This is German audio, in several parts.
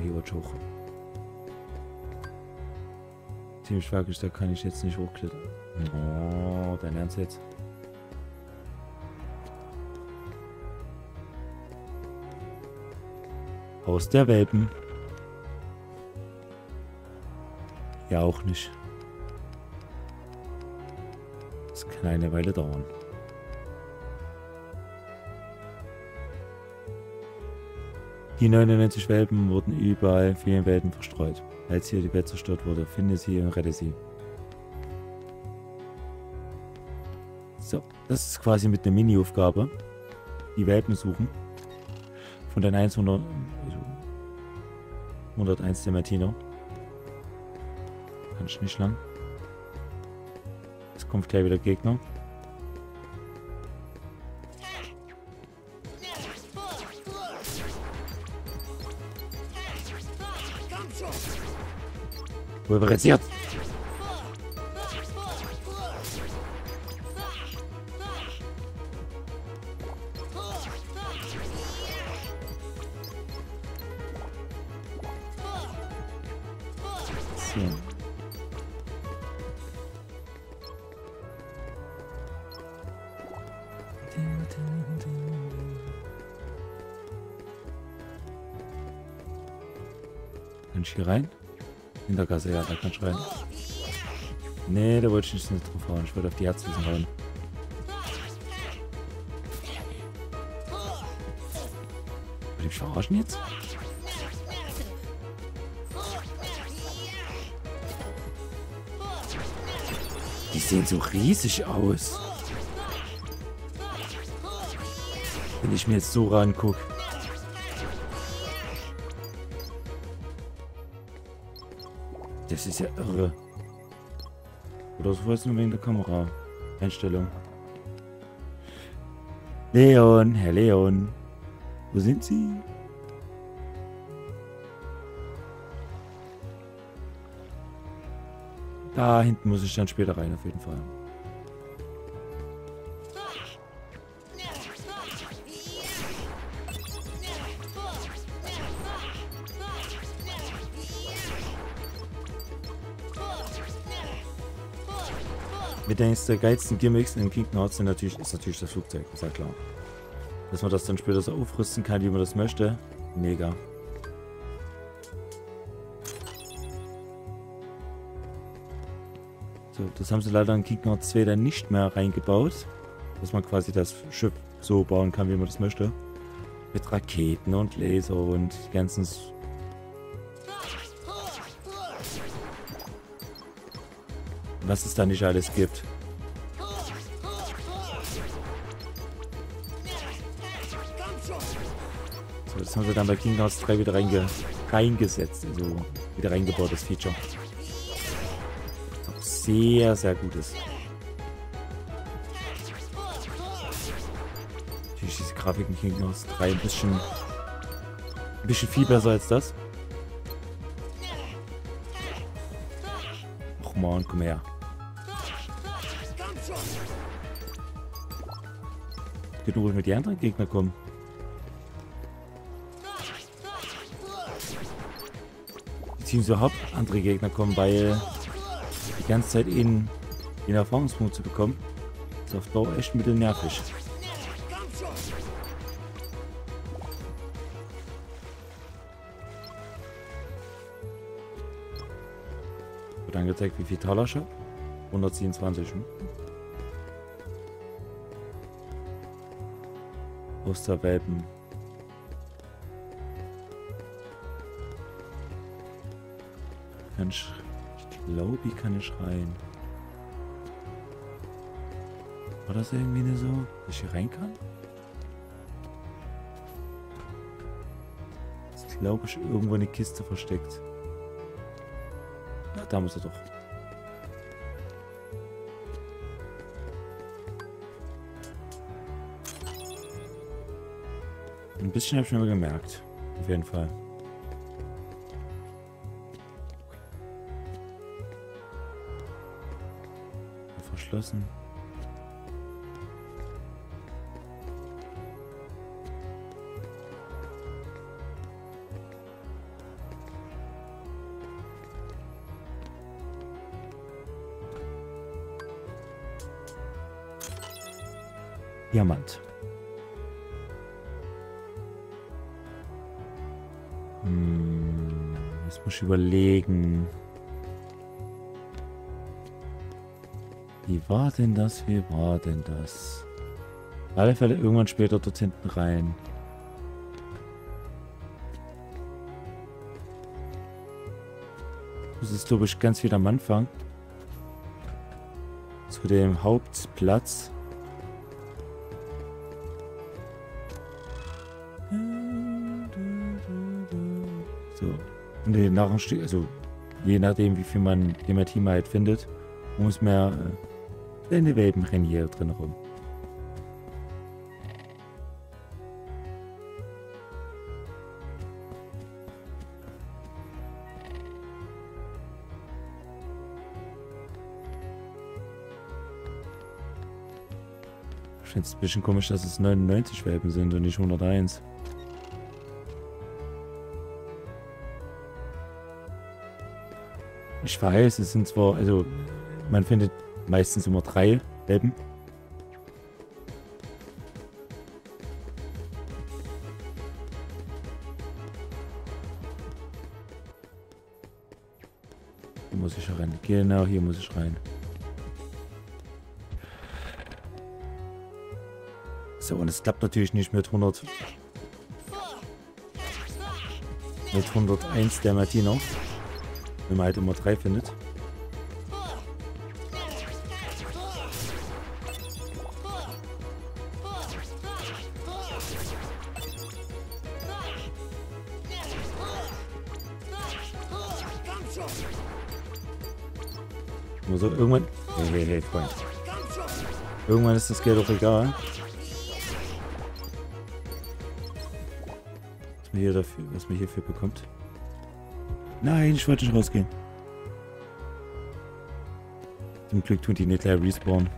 hier wird hoch. Ziemlich wackelig, da kann ich jetzt nicht hochklettern. Oh, dein Ernst jetzt? Haus der Welpen. Ja, auch nicht. Das kann eine Weile dauern. Die 99 Welpen wurden überall vielen Welten verstreut. Als hier die Welt zerstört wurde, finde sie und rette sie. So, das ist quasi mit einer Mini-Aufgabe. Die Welpen suchen. Von den 100, also 101 Demartino. Kann ich nicht lang. Es kommt gleich wieder Gegner. Pulverisiert. So. Ich hier rein? Hintergasse, ja, da kann ich rein. Nee, da wollte ich nicht drauf hauen. Ich wollte auf die Herzwissen hauen. Will ich mich verarschen jetzt? Die sehen so riesig aus. Wenn ich mir jetzt so ranguck. Ist ja irre. Oder so was nur wegen der Kamera. Einstellung. Leon, Herr Leon. Wo sind Sie? Da hinten muss ich dann später rein, auf jeden Fall. Mit eines der geilsten Gimmicks in Kingdom Hearts natürlich, ist natürlich das Flugzeug, ist ja klar. Dass man das dann später so aufrüsten kann, wie man das möchte. Mega. So, das haben sie leider in Kingdom Hearts 2 dann nicht mehr reingebaut. Dass man quasi das Schiff so bauen kann, wie man das möchte. Mit Raketen und Laser und die ganzen... Was es da nicht alles gibt. So, das haben sie dann bei Kingdom Hearts 3 wieder reinge reingesetzt. Also wieder reingebaut, das Feature. Auch sehr, sehr gut ist. Natürlich diese Grafik in Kingdom Hearts 3 ein bisschen, ein bisschen viel besser als das. Och man, komm her. Genug wo mit die anderen Gegner kommen. Beziehungsweise überhaupt andere Gegner kommen, weil die ganze Zeit in den Erfahrungspunkt zu bekommen, ist auf Dauer echt mittelnervig. Wird angezeigt, wie viel Taler ich habe. 127. Hm? Osterwelpen. Kann ich, ich glaube, ich kann ich rein. War das irgendwie nicht so, dass ich hier rein kann? Ist, glaube ich, irgendwo eine Kiste versteckt. Ach, da muss er doch. Ein bisschen habe ich mir gemerkt. Auf jeden Fall. Verschlossen. Diamant. Muss überlegen. Wie war denn das? Wie war denn das? Alle Fälle irgendwann später dort hinten rein. Das ist, glaube ich, ganz wieder am Anfang. Zu dem Hauptplatz. Und den nachher, also je nachdem, wie viel man Team halt findet, muss man äh, in die Welpen rennen hier drin rum. Ich finde es ein bisschen komisch, dass es 99 Welpen sind und nicht 101. Ich weiß, es sind zwar, also man findet meistens immer drei Welpen. Hier muss ich rein. Genau, hier muss ich rein. So, und es klappt natürlich nicht mit 100... Mit 101 der Martino. Wenn man halt immer drei findet. Nur so irgendwann... Hey, hey, hey, Freund. Irgendwann ist das Geld auch egal. Was man hier dafür, was man hierfür bekommt. Nein, ich wollte nicht rausgehen. Zum Glück tut die nicht gleich respawnen.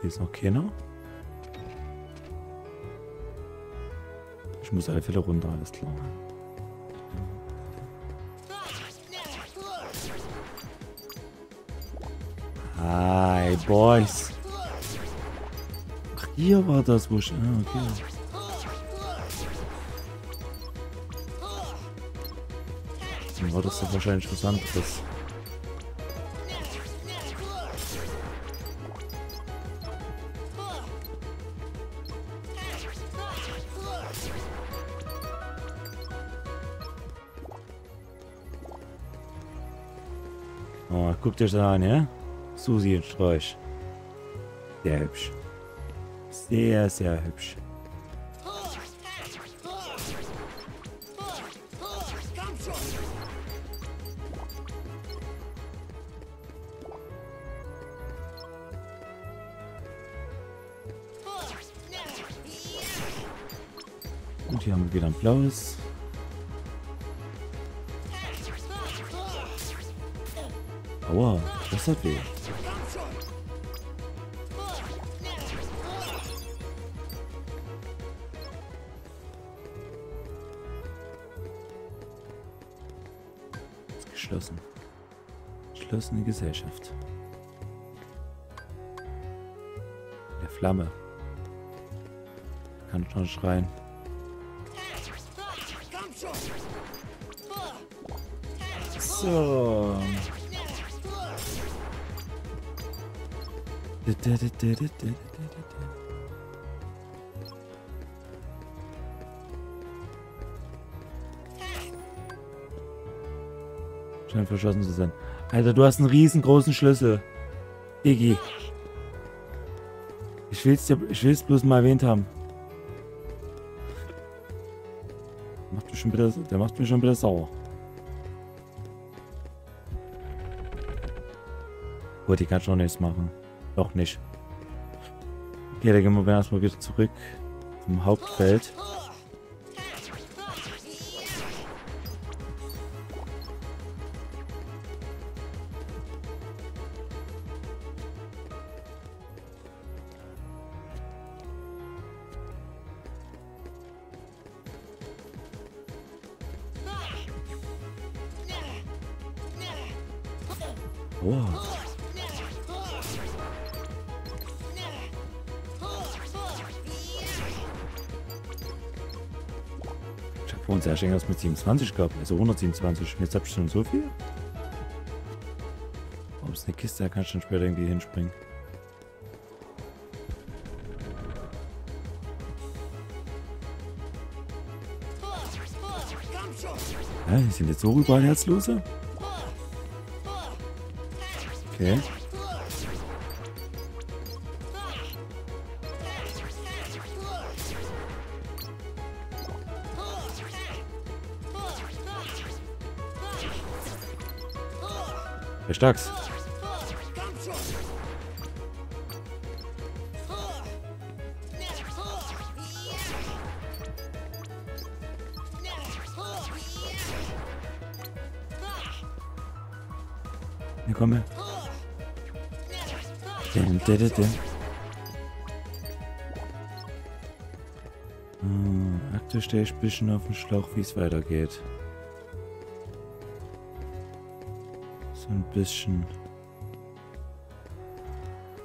Hier ist noch keiner. Ich muss alle Fälle runter, alles klar. Hi, Boys. Ach, hier war das, wo ich... Ah, okay. Dann war das doch wahrscheinlich was anderes. Oh, guckt euch das an, ja? Susi und Sträuch. Sehr hübsch. Sehr, sehr hübsch. Und hier haben wir wieder ein blaues. Aua, das hat weh. Geschlossene Gesellschaft. Der Flamme. Kann schon schreien. So. Scheint verschlossen zu sein. Alter, du hast einen riesengroßen Schlüssel. Iggy. Ich ich will's bloß mal erwähnt haben. Macht mich schon wieder, der macht mich schon wieder sauer. Gut, die kann schon nichts machen. Doch nicht. Okay, dann gehen wir erstmal wieder zurück zum Hauptfeld. Sehr schön erst mit 27 gehabt, also 127. Jetzt habe ich schon so viel. Ob es eine Kiste, da kann ich dann später irgendwie hinspringen. Ja, sind jetzt so überall Herzlose. Okay. Stark's? Hier komm her. Dim, dim, dim, dim. Hm, aktuell stehe ich ein bisschen auf dem Schlauch, wie es weitergeht. Bisschen.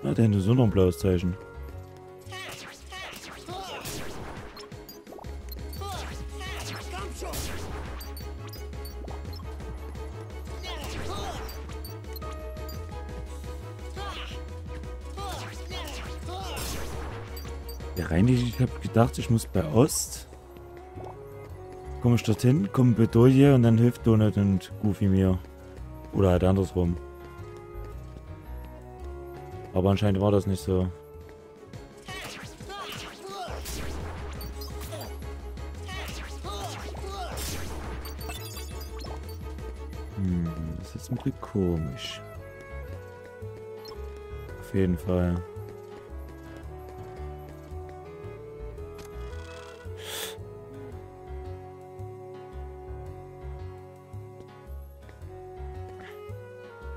Ah, der hat so noch ein blaues Zeichen. Ja, rein, ich habe gedacht, ich muss bei Ost. Komme ich dorthin, komme Bedoje und dann hilft Donut und Goofy mir. Oder halt andersrum. Aber anscheinend war das nicht so. Hm, das ist ein bisschen komisch. Auf jeden Fall.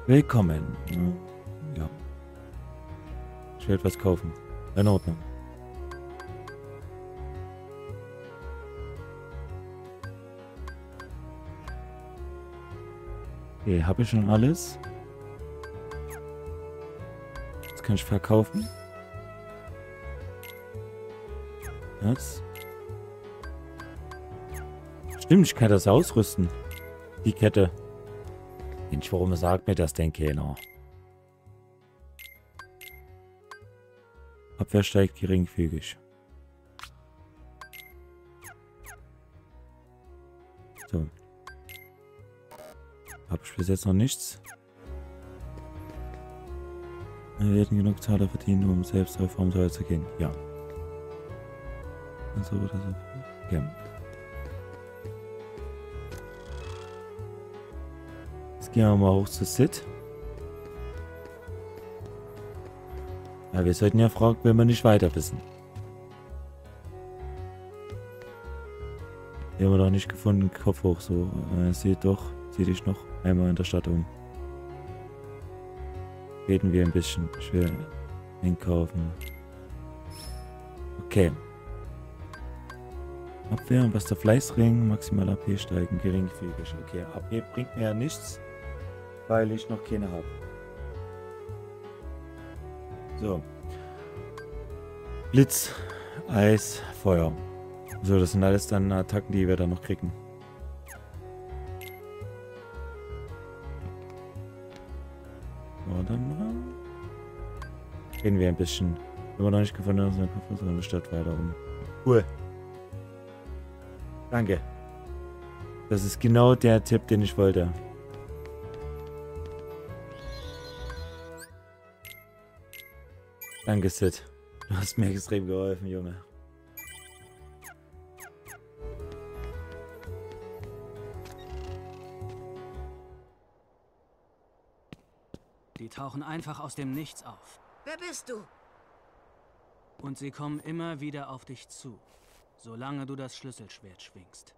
Willkommen. Ja. Ich will etwas kaufen. In Ordnung. Okay, habe ich schon alles? Das kann ich verkaufen. Das. Stimmt, ich kann das ausrüsten. Die Kette. Mensch, warum sagt mir das denn keiner? Abwehr steigt geringfügig. So. Hab ich bis jetzt noch nichts. Wir werden genug Zahler verdienen, um selbst auf Raumsäule zu gehen. Ja. Und so oder so. Gehen wir mal hoch zu Sid. Ja, wir sollten ja fragen, wenn wir nicht weiter wissen. Die haben wir doch nicht gefunden. Kopf hoch so. Äh, seht doch, zieh dich noch einmal in der Stadt um. Reden wir ein bisschen. Ich will einkaufen. Okay. Abwehr und was der Fleißring, maximal AP steigen, geringfügig. Okay, AP bringt mir ja nichts, weil ich noch keine habe. So. Blitz, Eis, Feuer. So, das sind alles dann Attacken, die wir dann noch kriegen. Dann mal. Reden wir ein bisschen. Immer noch nicht gefunden, sind ein paar in der Stadt weiter um. Cool. Danke. Das ist genau der Tipp, den ich wollte. Danke, Sid. Du hast mir extrem geholfen, Junge. Die tauchen einfach aus dem Nichts auf. Wer bist du? Und sie kommen immer wieder auf dich zu, solange du das Schlüsselschwert schwingst.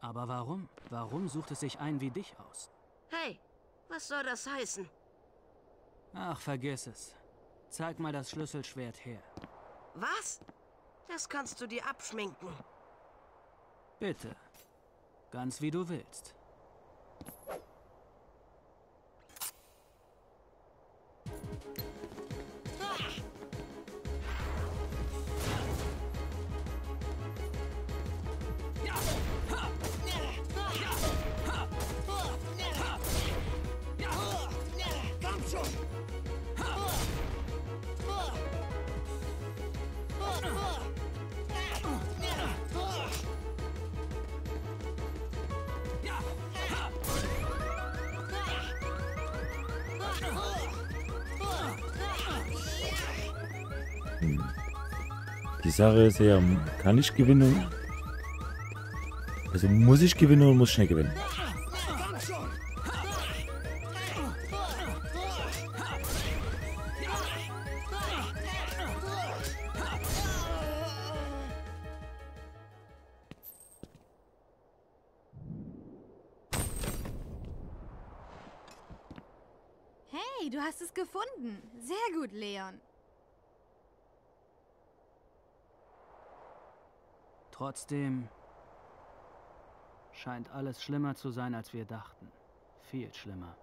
Aber warum? Warum sucht es sich einen wie dich aus? Hey, was soll das heißen? Ach, vergiss es. Zeig mal das Schlüsselschwert her. Was? Das kannst du dir abschminken. Bitte. Ganz wie du willst. Hm. Die Sache ist ja, kann ich gewinnen? Also muss ich gewinnen oder muss ich schnell gewinnen. Trotzdem scheint alles schlimmer zu sein, als wir dachten. Viel schlimmer.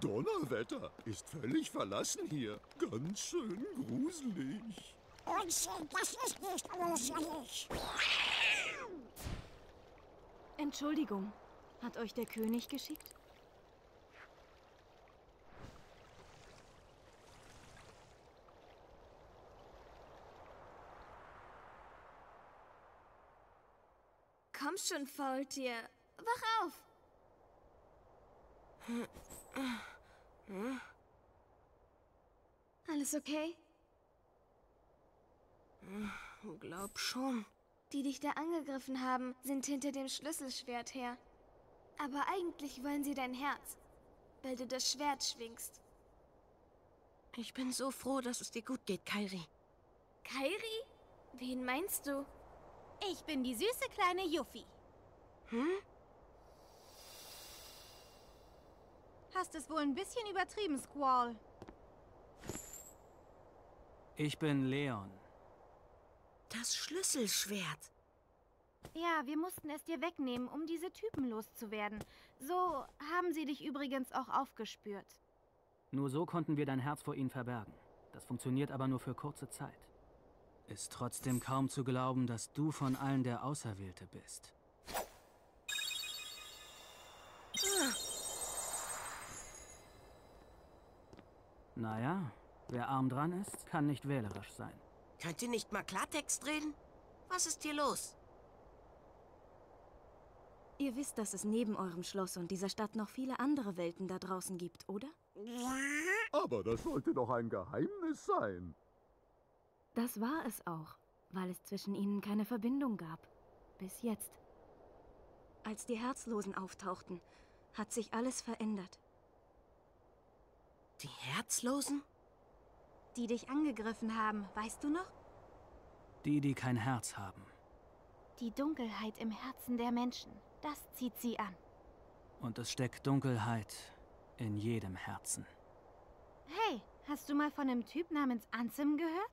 Donnerwetter ist völlig verlassen hier. Ganz schön gruselig. Unsinn, das ist nicht gruselig. Entschuldigung. Hat euch der König geschickt? Komm schon, Faultier. Wach auf. Alles okay? Glaub schon. Die dich da angegriffen haben, sind hinter dem Schlüsselschwert her. Aber eigentlich wollen sie dein Herz, weil du das Schwert schwingst. Ich bin so froh, dass es dir gut geht, Kairi. Kairi? Wen meinst du? Ich bin die süße kleine Yuffie. Hm? Hast es wohl ein bisschen übertrieben, Squall. Ich bin Leon. Das Schlüsselschwert. Ja, wir mussten es dir wegnehmen, um diese Typen loszuwerden. So haben sie dich übrigens auch aufgespürt. Nur so konnten wir dein Herz vor ihnen verbergen. Das funktioniert aber nur für kurze Zeit. Ist trotzdem kaum zu glauben, dass du von allen der Auserwählte bist. Naja, wer arm dran ist, kann nicht wählerisch sein. Könnt ihr nicht mal Klartext reden? Was ist hier los? Ihr wisst, dass es neben eurem Schloss und dieser Stadt noch viele andere Welten da draußen gibt, oder? Aber das sollte doch ein Geheimnis sein. Das war es auch, weil es zwischen ihnen keine Verbindung gab. Bis jetzt. Als die Herzlosen auftauchten, hat sich alles verändert. Die Herzlosen? Die dich angegriffen haben, weißt du noch? Die, die kein Herz haben. Die Dunkelheit im Herzen der Menschen, das zieht sie an. Und es steckt Dunkelheit in jedem Herzen. Hey, hast du mal von einem Typ namens Ansem gehört?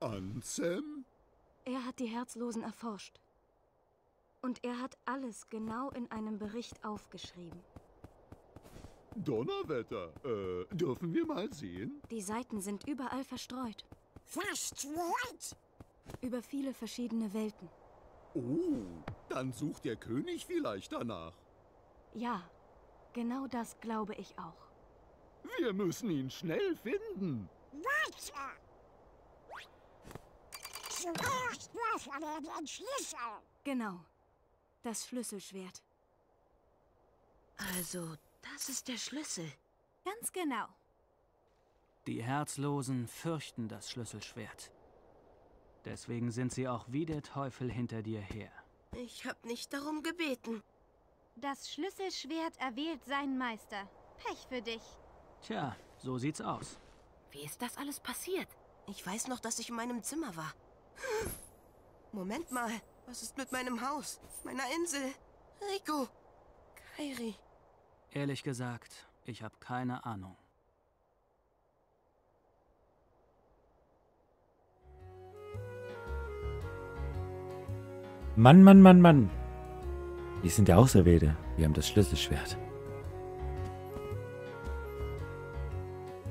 Ansem? Er hat die Herzlosen erforscht. Und er hat alles genau in einem Bericht aufgeschrieben. Donnerwetter. Äh, dürfen wir mal sehen? Die Seiten sind überall verstreut. Fast what? Über viele verschiedene Welten. Oh, dann sucht der König vielleicht danach. Ja, genau das glaube ich auch. Wir müssen ihn schnell finden. Warte! Zuerst brauchen wir den Schlüssel. Genau. Das Schlüsselschwert. Also, das ist der Schlüssel. Ganz genau. Die Herzlosen fürchten das Schlüsselschwert. Deswegen sind sie auch wie der Teufel hinter dir her. Ich hab nicht darum gebeten. Das Schlüsselschwert erwählt seinen Meister. Pech für dich. Tja, so sieht's aus. Wie ist das alles passiert? Ich weiß noch, dass ich in meinem Zimmer war. Moment mal. Was ist mit meinem Haus? Meiner Insel? Rico? Kairi? Ehrlich gesagt, ich habe keine Ahnung. Mann, Mann, Mann, Mann. Wir sind der Auserwählte. Wir haben das Schlüsselschwert.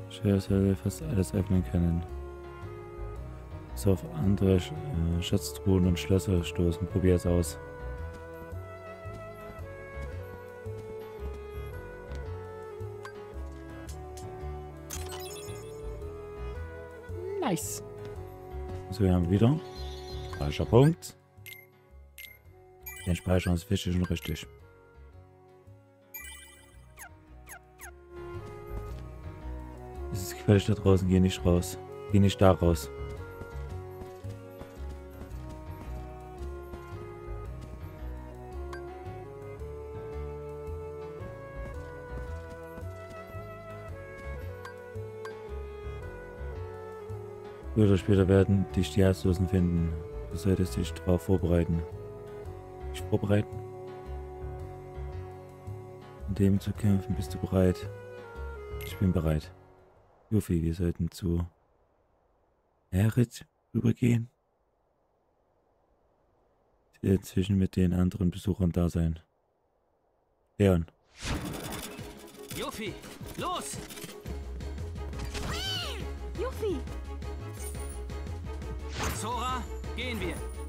Schwer soll fast alles öffnen können. So auf andere Sch äh, Schatztruhen und Schlösser stoßen. Probier es aus. Nice. So, wir haben wieder. Falscher Punkt. Den Speichern ist Fische schon richtig. Es ist gefährlich da draußen, geh nicht raus. Geh nicht da raus. Früher oder später werden dich die Herzlosen finden. Du solltest dich darauf vorbereiten. Vorbereiten? In dem zu kämpfen, bist du bereit? Ich bin bereit. Luffy, wir sollten zu Erit rübergehen. Inzwischen mit den anderen Besuchern da sein. Leon. Yuffie, los! Yuffie! Zora, gehen wir.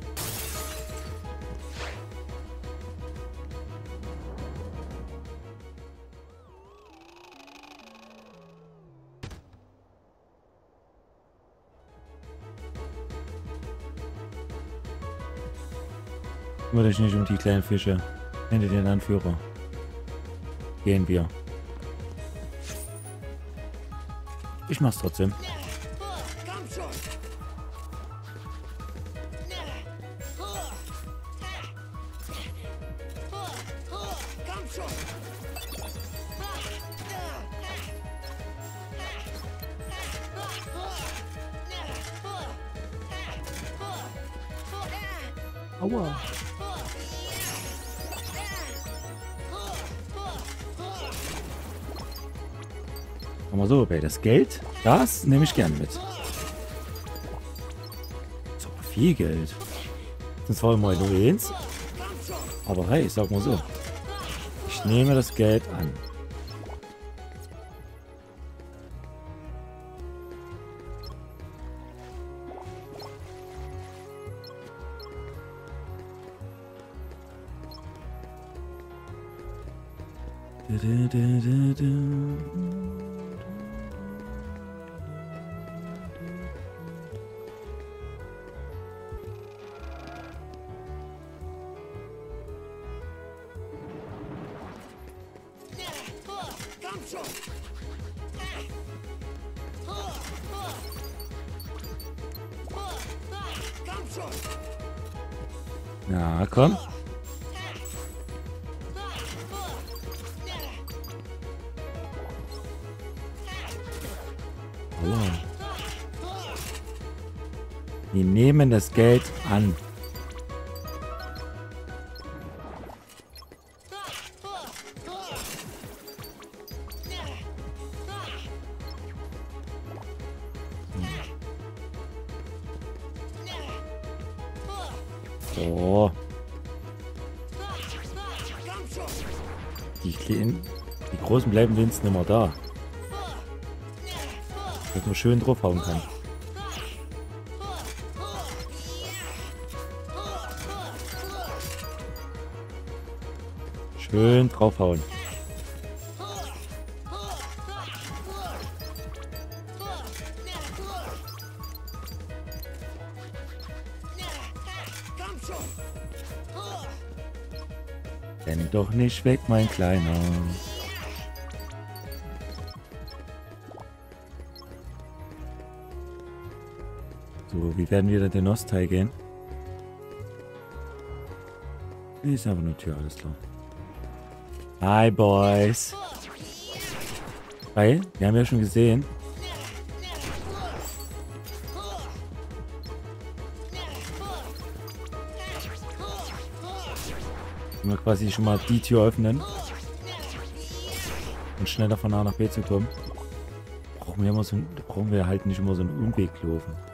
Kümmere dich nicht um die kleinen Fische. Nenne den Anführer. Gehen wir. Ich mach's trotzdem. Das Geld, das nehme ich gern mit. So viel Geld. Sind zwar immer nur eins, aber hey, ich sag mal so. Ich nehme das Geld an. Du, du, du, Wir nehmen das Geld an. So. Die kleinen, die großen bleiben wenigstens immer da. Dass man schön draufhauen kann. Schön draufhauen. Renn doch nicht weg, mein Kleiner. So, wie werden wir dann den Ostteil gehen? Ist aber eine Tür, alles klar. Hi, Boys. Weil, wir haben ja schon gesehen. Wenn wir quasi schon mal die Tür öffnen. Und schneller von A nach B zu kommen. Brauchen wir, immer so, brauchen wir halt nicht immer so einen Umweg laufen.